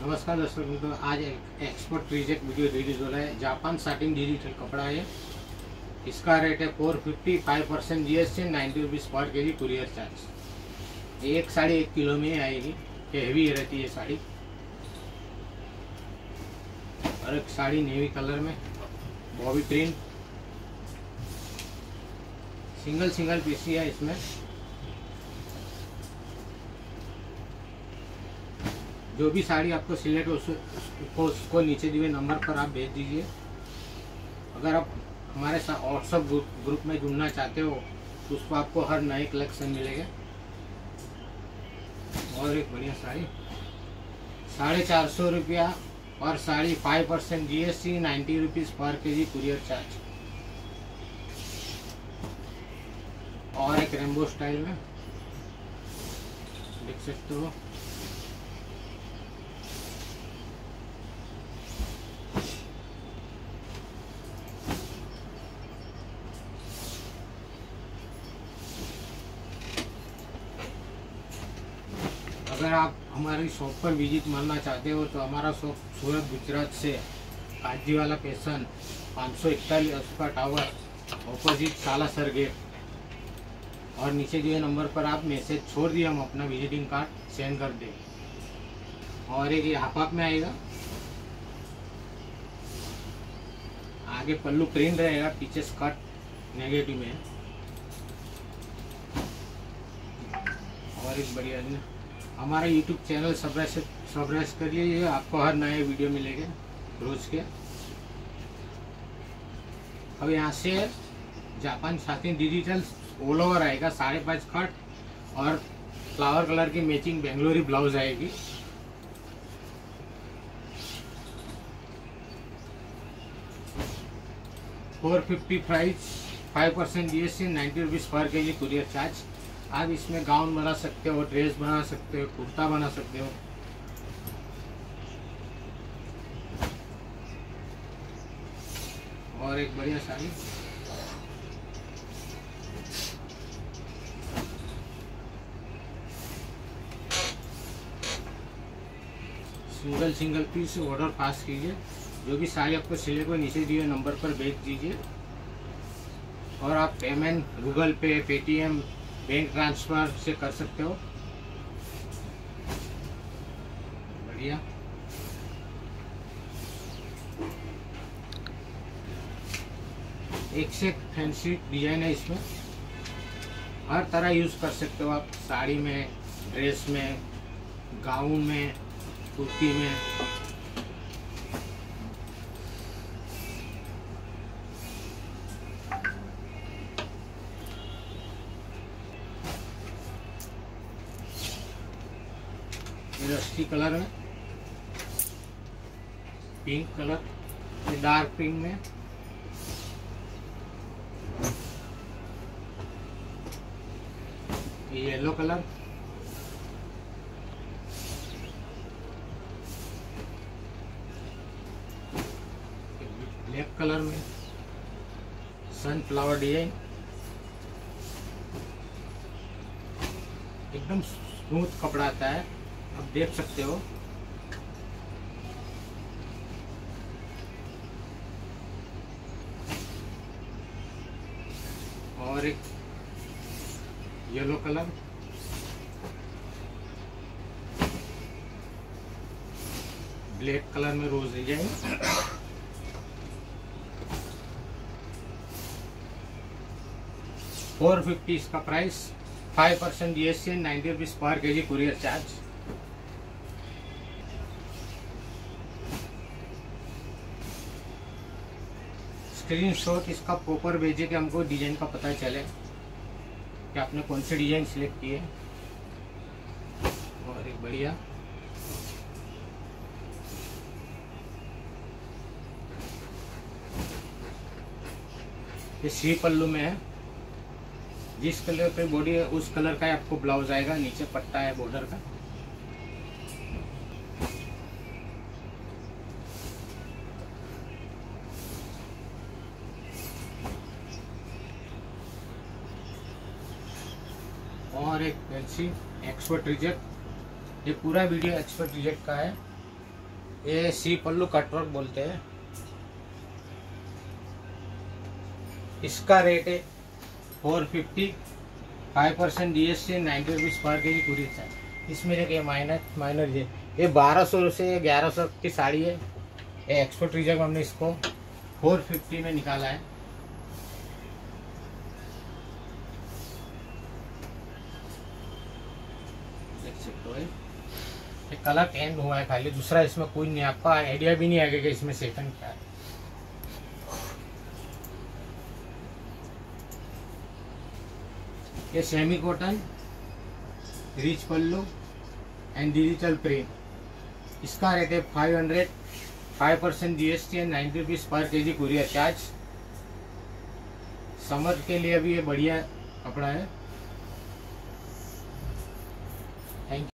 नमस्कार दर्शक मित्रों, आज एक एक्सपर्ट रिजेक्ट वीडियो रिलीज़ हो रहा है। जापान साटिन डिजिटल कपड़ा है। इसका रेट है four fifty five percent G S T ninety rupees per K G courier charge एक साड़ी एक किलो में आएगी। हेवी रहती है साड़ी। और एक साड़ी नेवी कलर में bobby print single single piece है इसमें। जो भी साड़ी आपको सिलेक्ट हो उसको उसको नीचे दिए नंबर पर आप भेज दीजिए। अगर आप हमारे साथ व्हाट्सअप ग्रुप ग्रुप में जुड़ना चाहते हो तो उसको आपको हर नए कलेक्शन मिलेगा। और एक बढ़िया साड़ी। साढ़े चार सौ रुपया और sari five percent G S T ninety rupees per K G courier charge और एक रेमबो स्टाइल में। देख सकते हो। अगर आप हमारी शॉप पर विज़िट मारना चाहते हो तो हमारा शॉप सूरत, गुजरात से काजीवाला पेशन पाँच सौ इकतालीस उसका टावर ऑपोजिट सालासर गेट और नीचे दिए नंबर पर आप मैसेज छोड़ दिए, हम अपना विजिटिंग कार्ड सेंड कर दें. और एक ये में आएगा. आगे पल्लू प्रिंट रहेगा, पीछे स्कर्ट नेगेटिव में. और एक बढ़िया हमारा यूट्यूब चैनल सब्सक्राइब कर लीजिए आपको हर नए वीडियो मिलेंगे रोज के। अब यहाँ से जापान साथी डिजिटल ऑल ओवर आएगा, साढ़े पाँच कट और फ्लावर कलर की मैचिंग बेंगलोरी ब्लाउज आएगी। Four fifty price five percent G S T ninety rupees per K G courier charge आप इसमें गाउन बना सकते हो, ड्रेस बना सकते हो, कुर्ता बना सकते हो। और एक बढ़िया sari. Single single piece order pass कीजिए। जो भी साड़ी आपको सिले को नीचे दिए नंबर पर भेज दीजिए। और आप payment Google Pay Paytm bank transfer से कर सकते हो। बढ़िया। एक से फैंसी डिज़ाइन है इसमें। हर तरह यूज़ कर सकते हो आप। साड़ी में ड्रेस में, गाउन में, कुर्ती में। रस्टी कलर में पिंक कलर ये डार्क पिंक में। ये येलो कलर ब्लैक कलर में। सनफ्लावर डिज़ाइन एकदम स्मूथ कपड़ा आता है। आप देख सकते हो। और एक येलो कलर। ब्लैक कलर में रोज डिज़ाइन फोर फिफ्टी इसका price. Five percent G S ninety rupees per K G courier charge screenshot इसका प्रॉपर भेजे कि हमको डिज़ाइन का पता चले कि आपने कौन से डिज़ाइन सिलेक्ट किए और एक बढ़िया। ये सी पल्लू में है। जिस कलर पे बॉडी है, उस कलर का आपको ब्लाउज आएगा, नीचे पट्टा है बॉर्डर का। और एक पेंसी एक्सपर्ट रिजेक्ट ये पूरा वीडियो एक्सपर्ट रिजेक्ट का है। ये सी पल्लू कटवर्क बोलते हैं। इसका रेट है four fifty five percent G S T ninety rupees per K G पूरी है इसमें देखिए माइनर माइनर ये। ये बारह सौ से ग्यारह सौ की साड़ी है। ये एक्सपोर्ट रिज़र्व हमने इसको फोर फिफ्टी में निकाला है देख सकते हो ये कलर टेंड हुआ है खाली दूसरा इसमें कोई नहीं, आपका आइडिया भी नहीं आएगा कि इसमें सेकंड क्या है। ये semi cotton rich pallu and digital print इसका रेट है five hundred five percent G S T and ninety rupees per K G courier charge summer के लिए भी ये बढ़िया कपड़ा है। Thank you